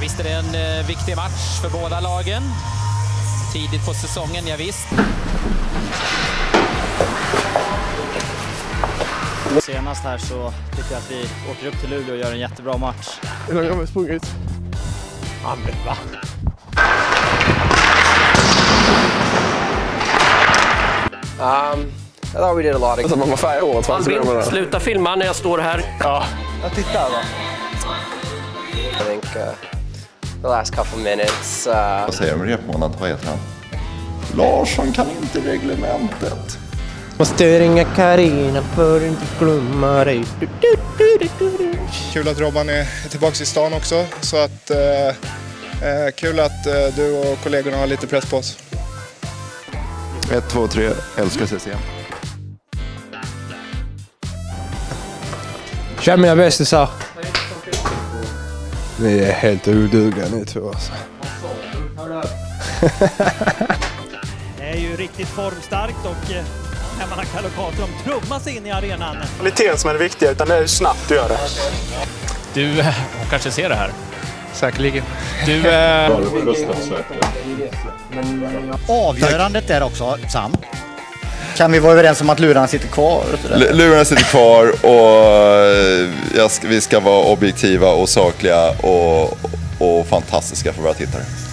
visst är det en eh, viktig match för båda lagen. Tidigt på säsongen, ja, visst. Senast här så tycker jag att vi åker upp till Luleå och gör en jättebra match. Hur långt har vi sprungit? Ja, men va? Um, I thought we did a lot of Alltså man var färg i håret. fan, det. sluta filma när jag står här. Jag tittar va? I think uh, the last couple minutes. Uh, Vad säger de? Repmånad, vad heter han? Larsson kan inte reglementet. Måste ringa Karina för att inte glömma dig. Kul att Robban är tillbaka i stan också. Så att, eh, eh, kul att eh, du och kollegorna har lite press på oss. 1, 2, 3. Älskar CC. Tja mina bästisar. Ni är helt odugliga ni två alltså. Det är ju riktigt formstarkt och eh, när man har Kalle Karlsson trumma sig in i arenan. Kvaliteten som är det viktiga, utan det är snabbt du gör det. Du, eh, hon kanske ser det här. Säkerligen. Du, eh, Avgörandet där också, Sam. Kan vi vara överens om att lurarna sitter kvar? Lurarna sitter kvar och vi ska vara objektiva och sakliga och, och fantastiska för våra tittare.